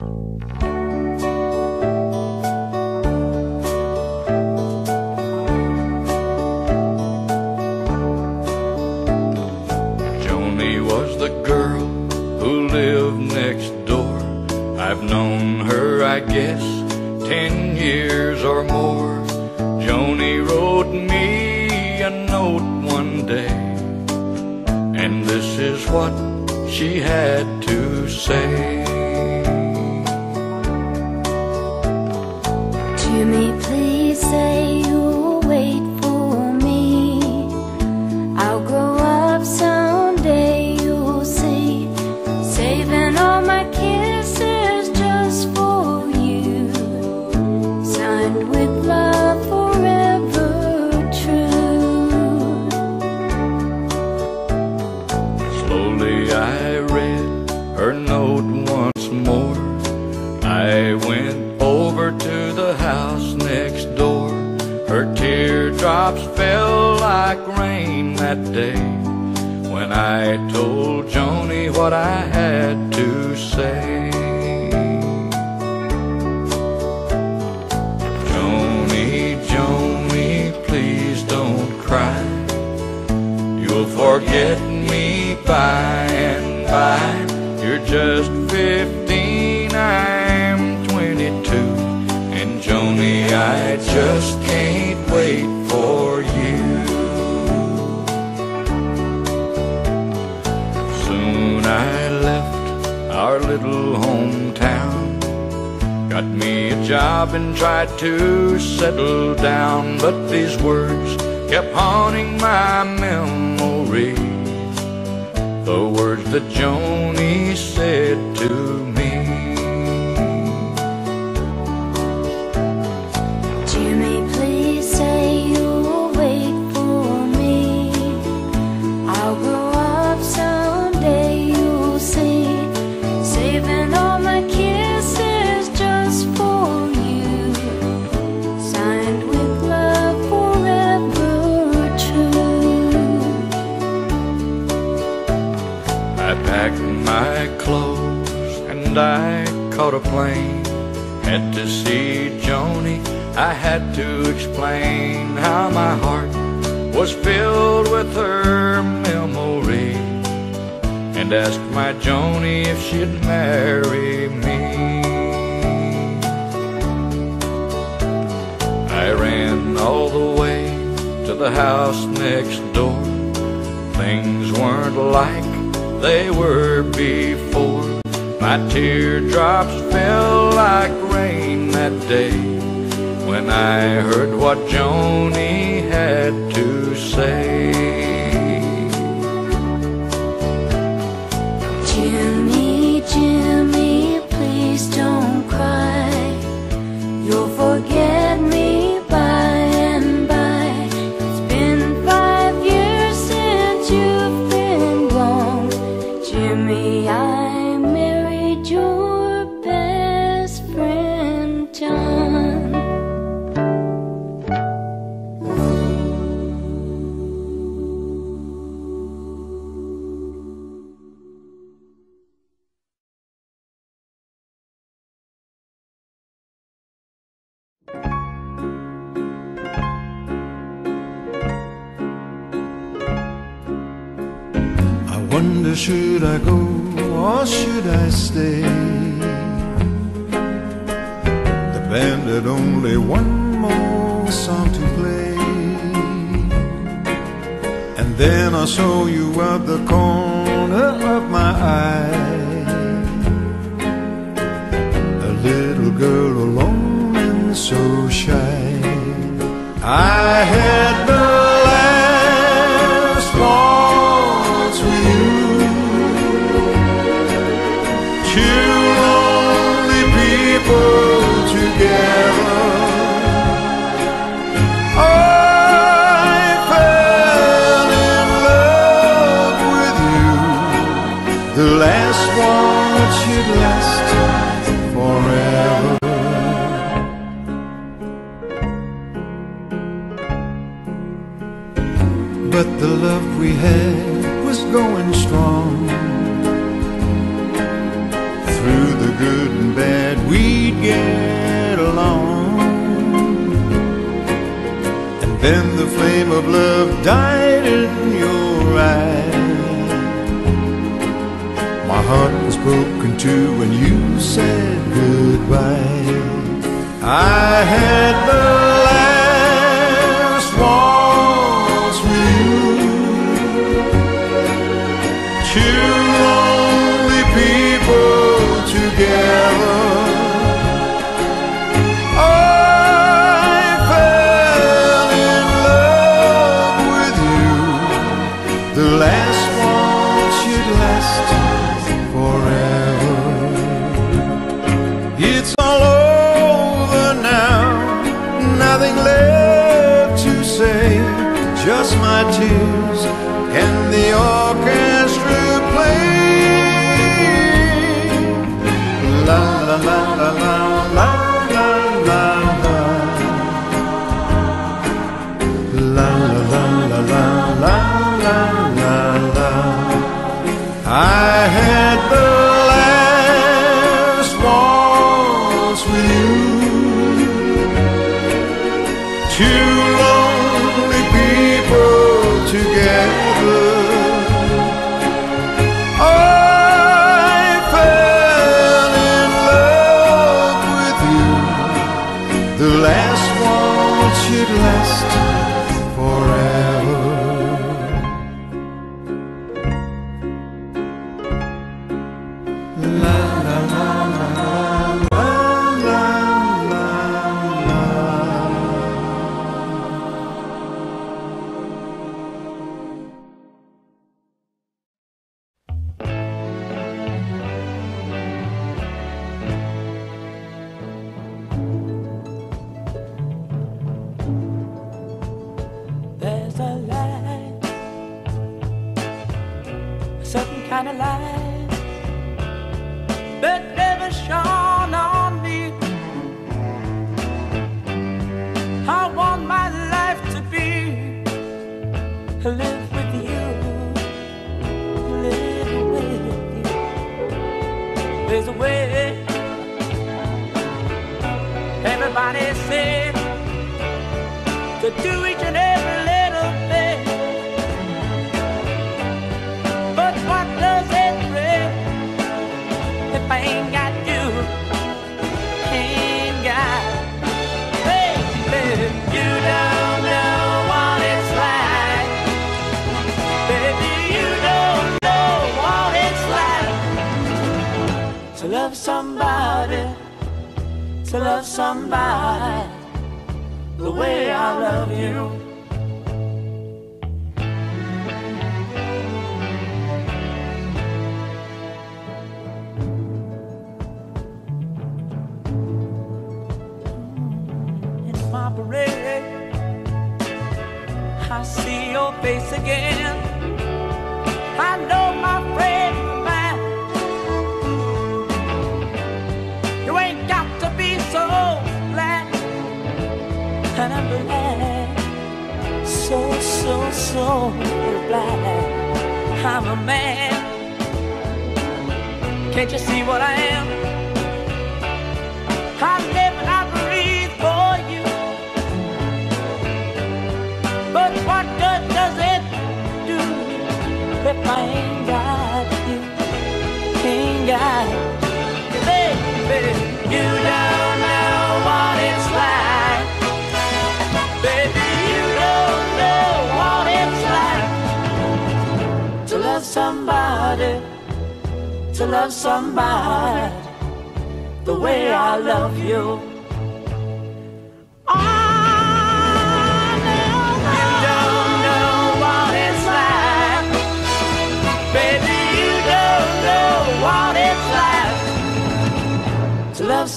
Música a plane. Had to see Joni, I had to explain how my heart was filled with her memory. And asked my Joni if she'd marry me. I ran all the way to the house next door. Things weren't like they were before. My teardrops fell like rain that day when I heard what Joni had to say. Jimmy, Jimmy, please don't cry. You'll forget. the last one that should last forever. But the love we had was going strong. Through the good and bad, we'd get along. And then the flame of love died in your eyes. My heart was broken too when you said goodbye. I had the last waltz with you. Two kind of life.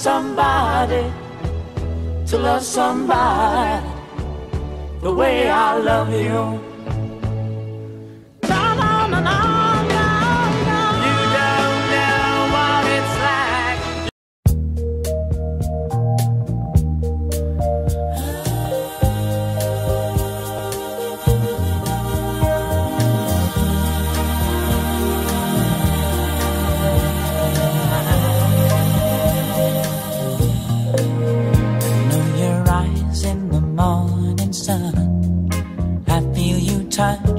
somebody, to love somebody the way I love you. time.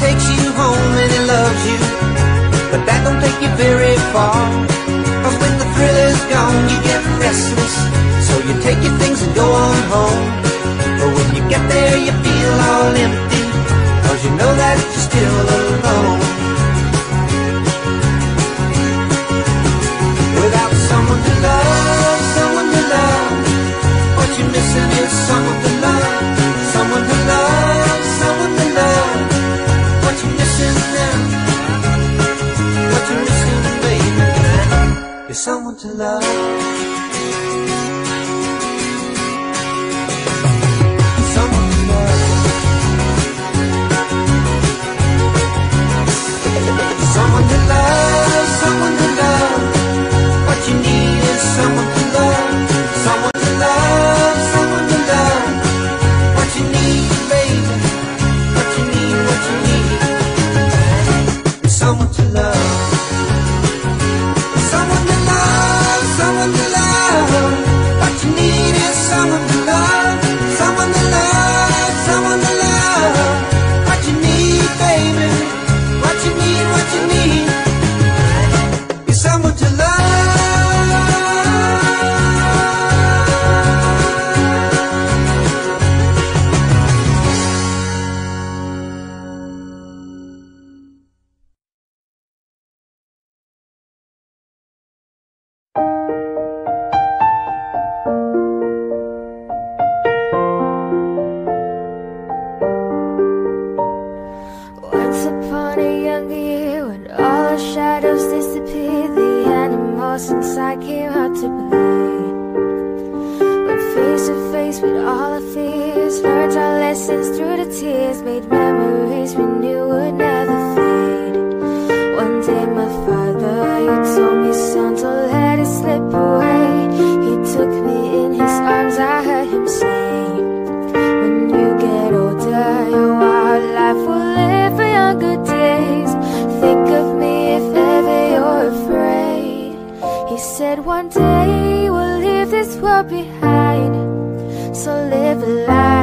takes you home and he loves you. But that don't take you very far. Cause when the thrill is gone you get restless. to love. someone to love. What you need is someone He said one day we'll leave this world behind. So live a life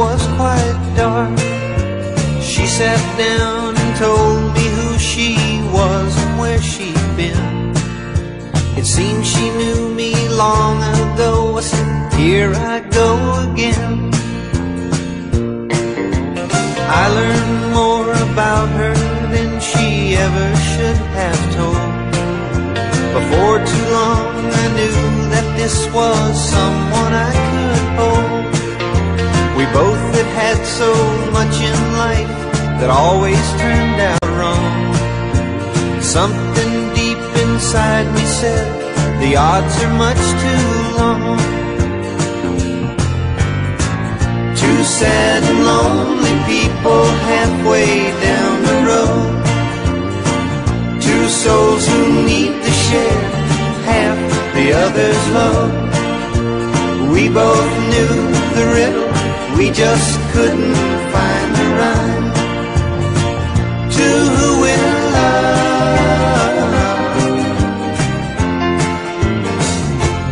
was quite dark. She sat down and told me who she was and where she'd been. It seemed she knew me long ago. I said, Here I go again. I learned more about her than she ever should have told. Before too long, I knew that this was someone I had so much in life that always turned out wrong. Something deep inside me said the odds are much too long. Two sad and lonely people halfway down the road. Two souls who need to share half the other's love. We both knew the riddle, we just couldn't find the rhyme. To who will love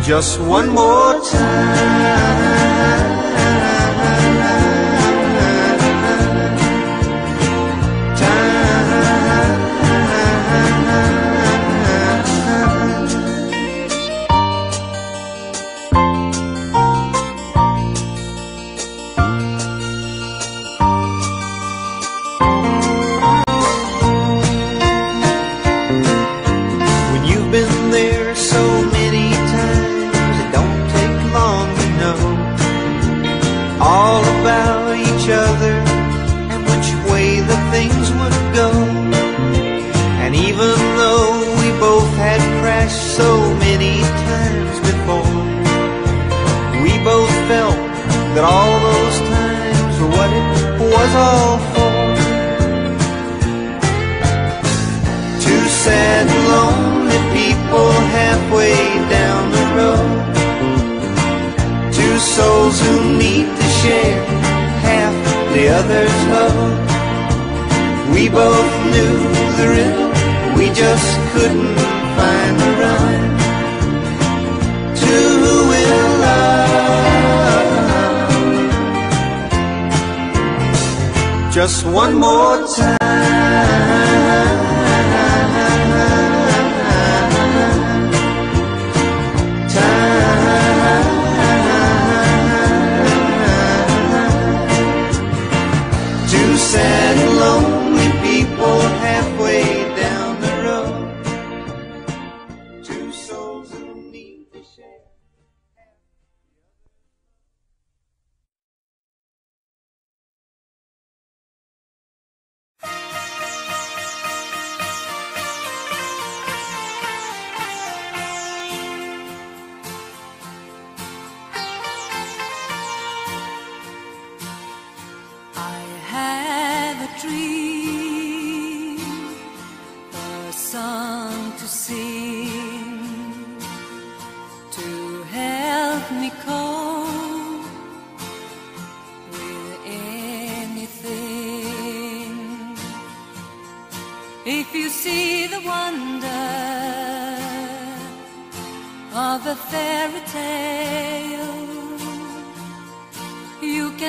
just one more time.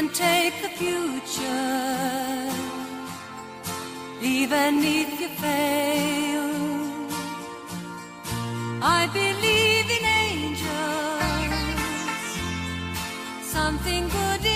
Can take the future, even if you fail. I believe in angels, something good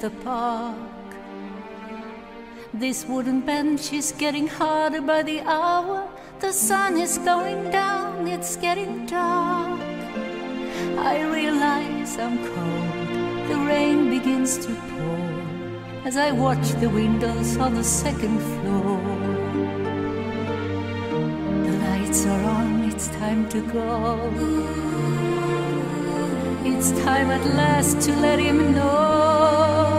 the park. This wooden bench is getting harder by the hour. The sun is going down, it's getting dark. I realize I'm cold, the rain begins to pour as I watch the windows on the second floor. The lights are on, it's time to go. It's time at last to let him know.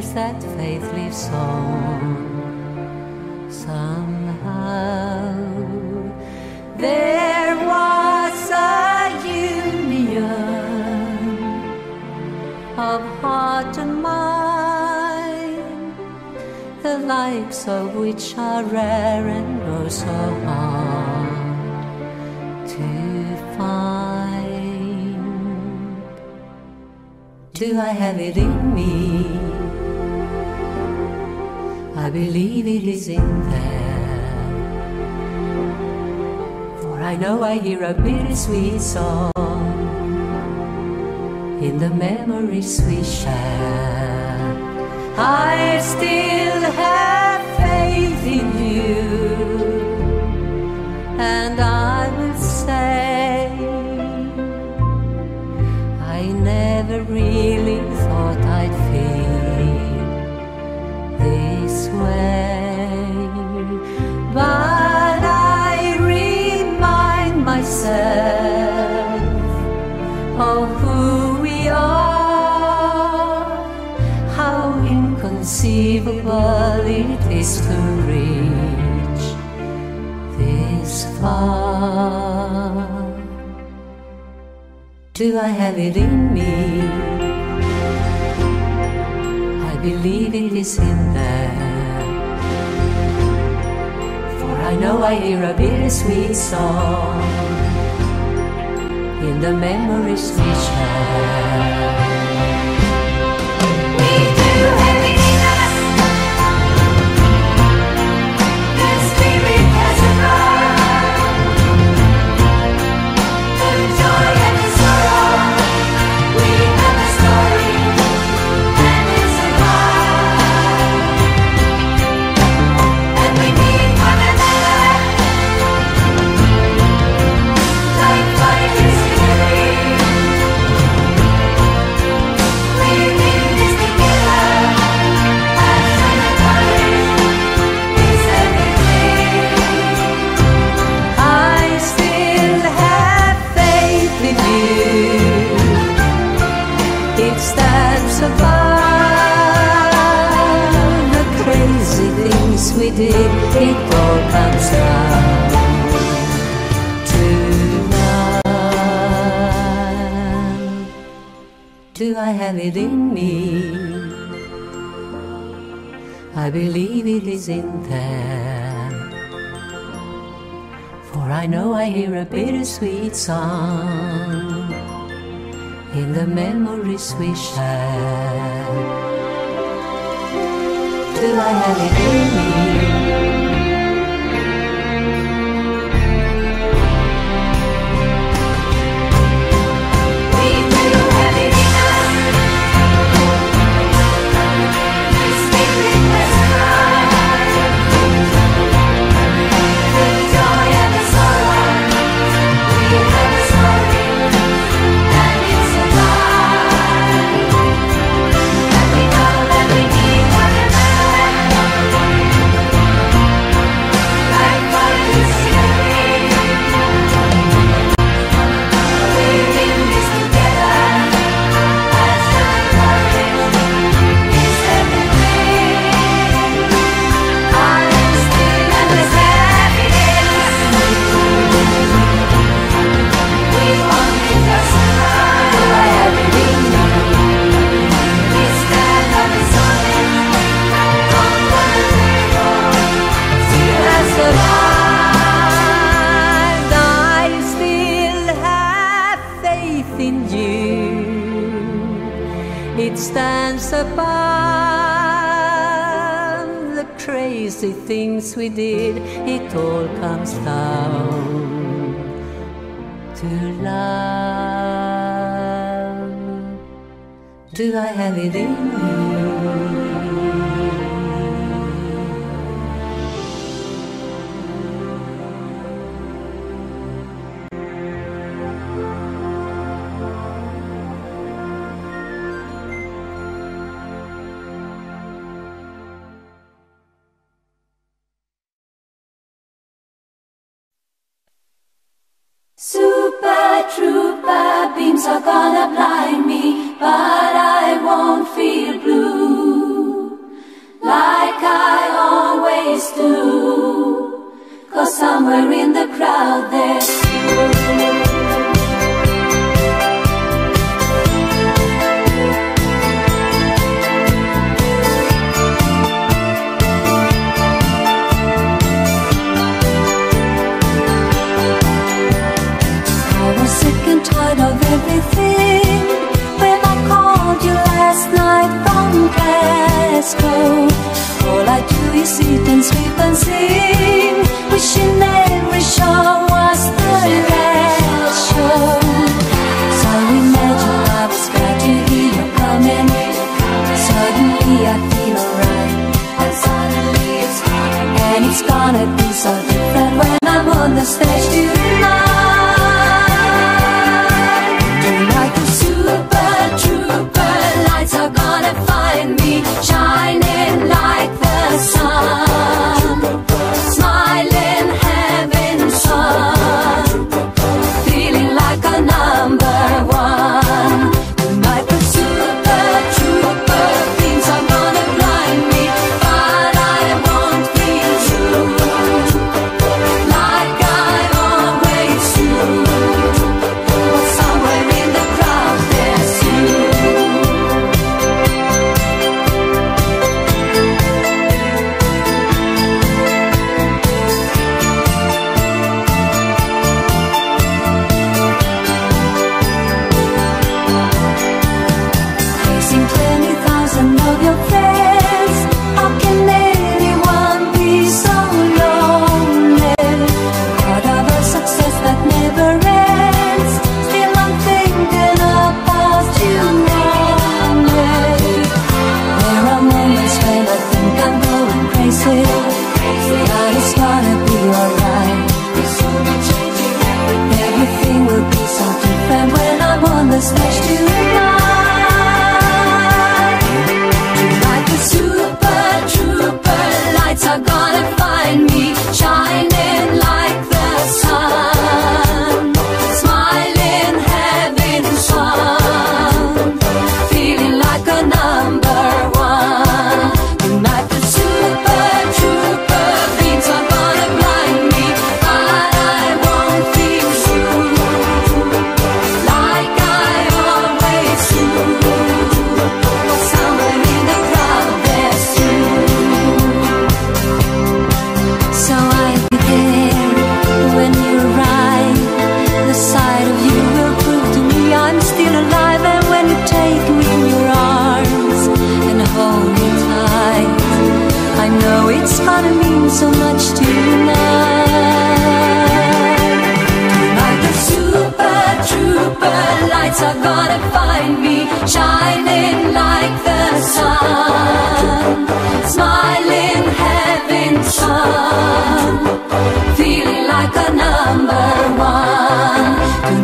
These that faith lives on. Somehow, there was a union of heart and mind, the likes of which are rare and oh so hard to find. Do I have it in me? I believe it is in there. For I know I hear a bittersweet song in the memories we share. I still have faith in you, and I this far. Do I have it in me? I believe it is in there. For I know I hear a bittersweet song in the memories we share. Do I have it in me? I believe it is in there. For I know I hear a bittersweet song in the memories we share. Do I have it in me? Have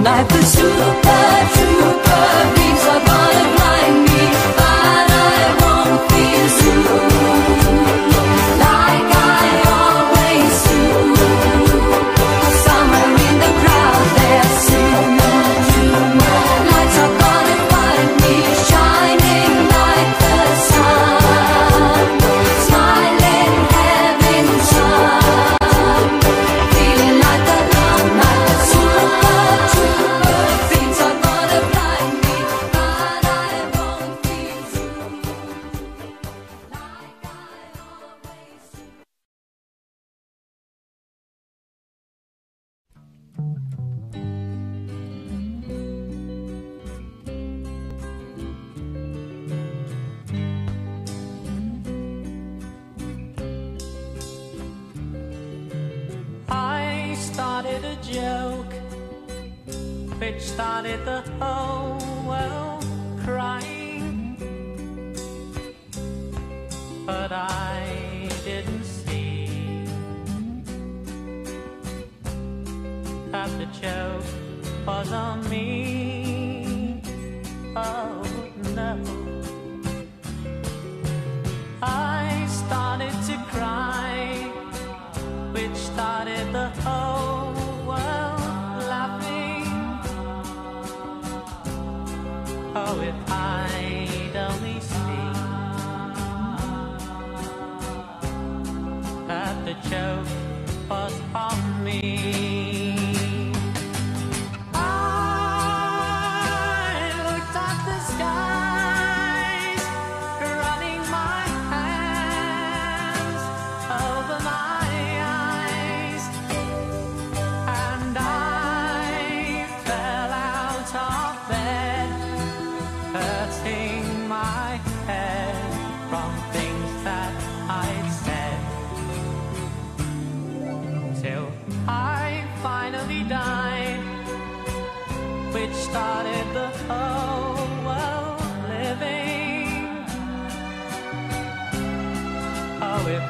Tonight the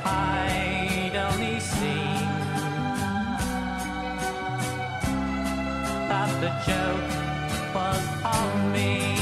I'd only seen that the joke was on me.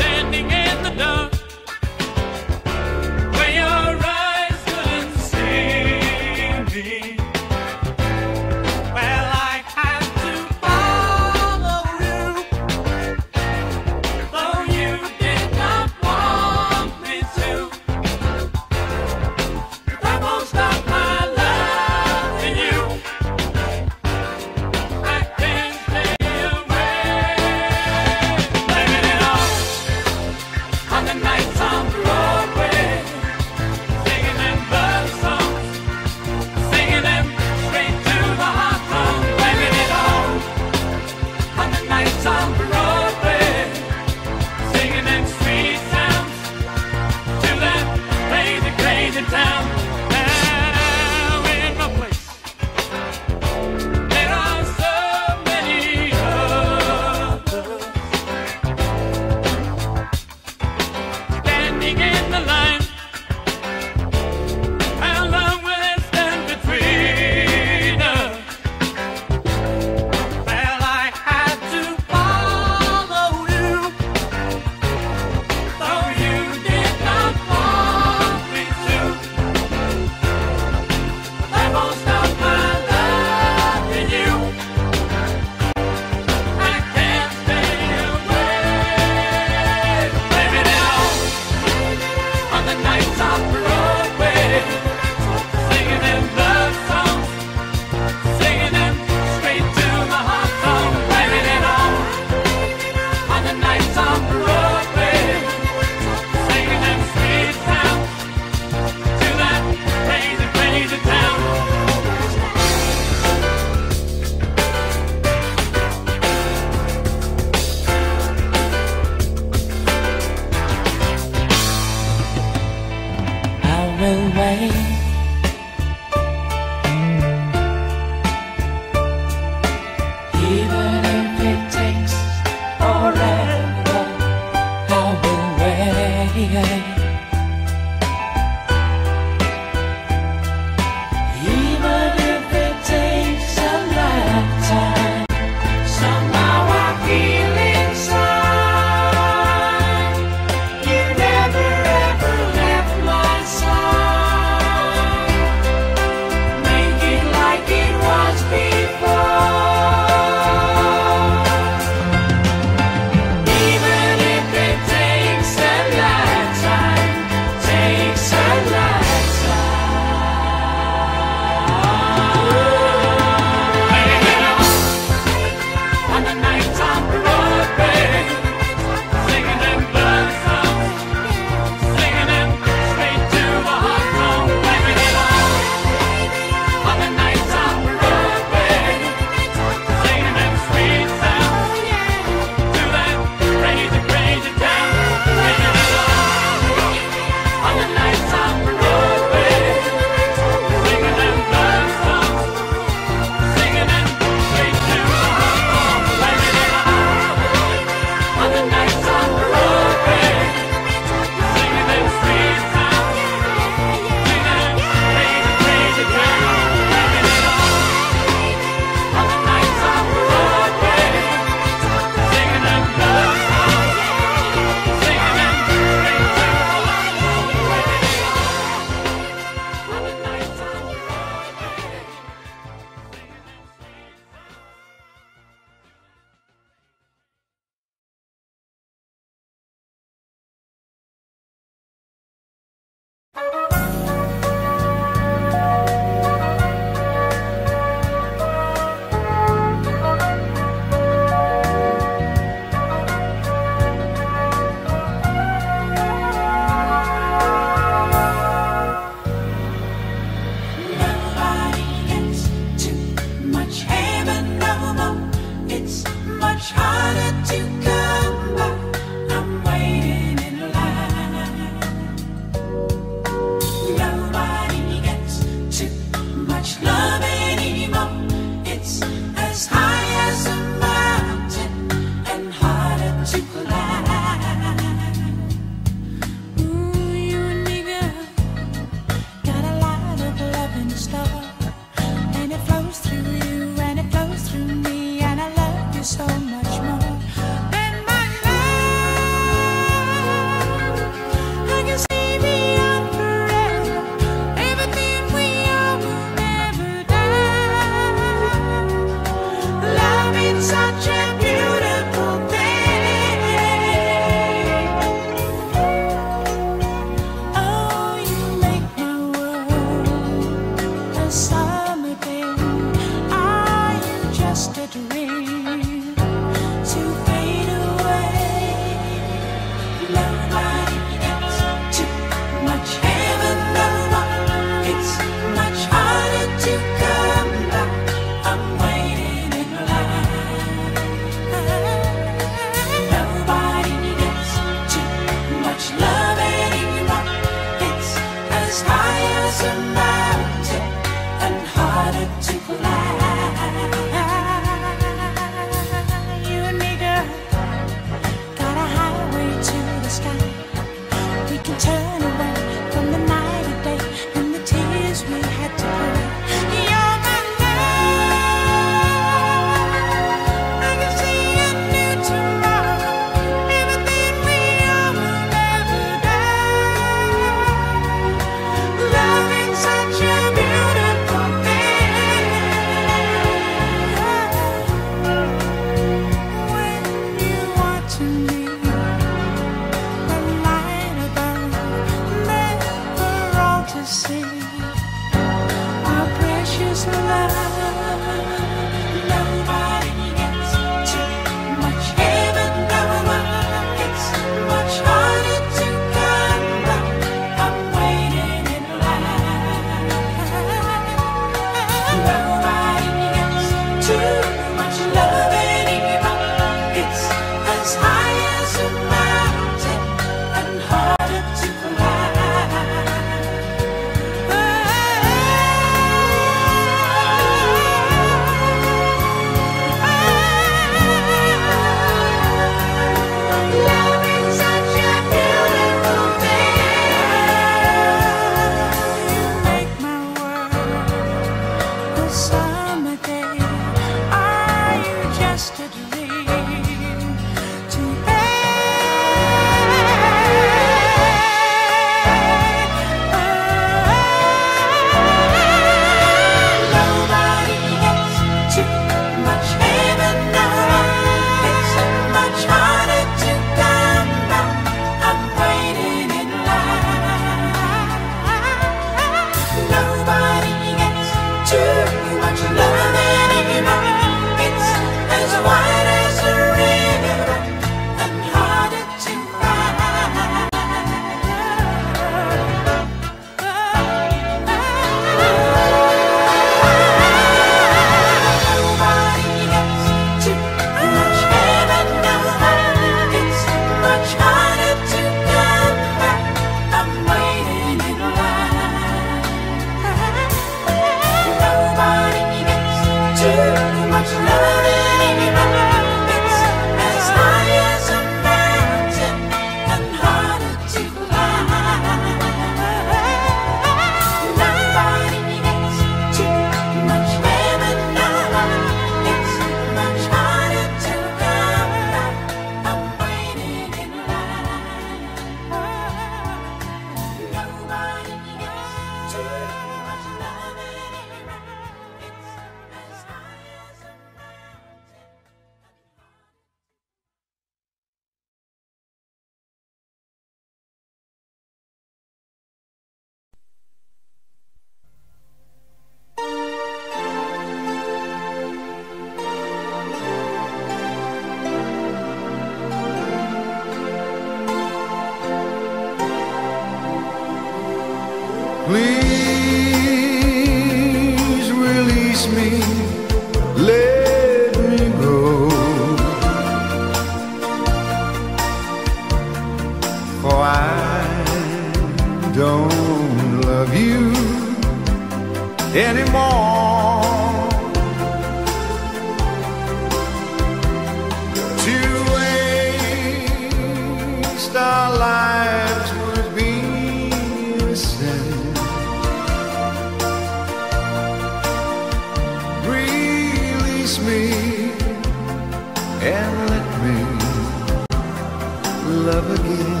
here.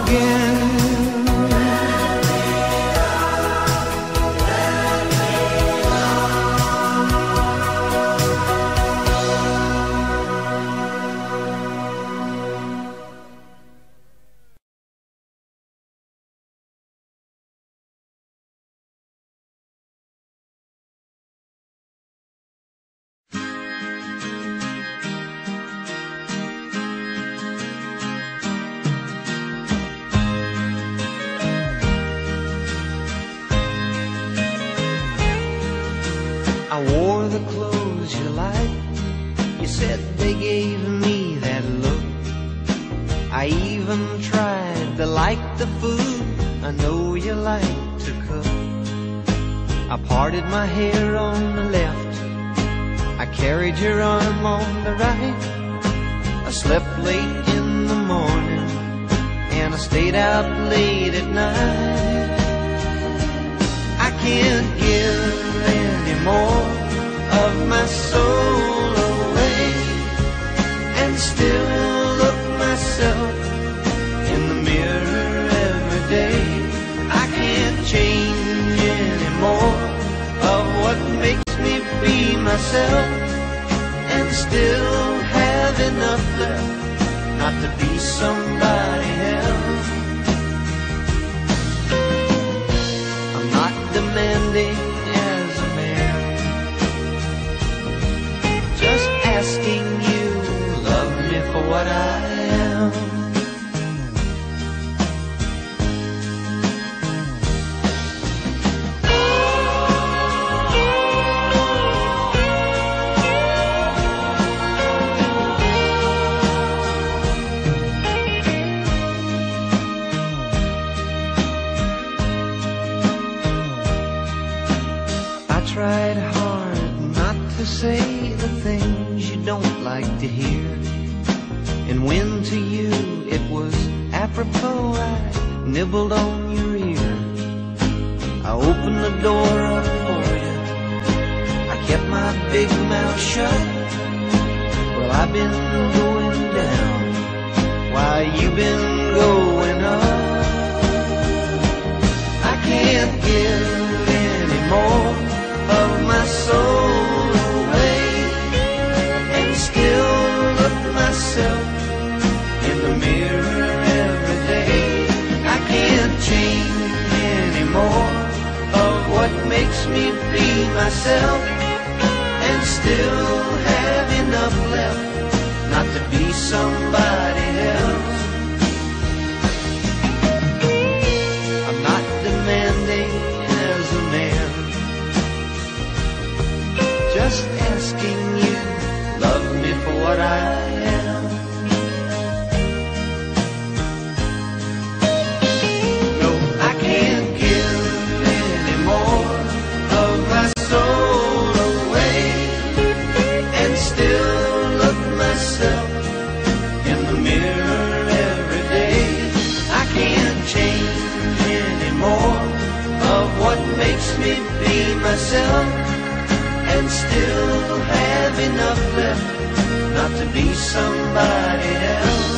again. tried hard not to say the things you don't like to hear. And when to you it was apropos, I nibbled on your ear. I opened the door up for you. I kept my big mouth shut. Well, I've been going down while you've been going up. I can't give anymore of my soul away and still look myself in the mirror every day. I can't change anymore of what makes me be myself and still have enough left not to be somebody what I am. No, I can't give any more of my soul away and still look myself in the mirror every day. I can't change any more of what makes me be myself and still have enough left to be somebody else.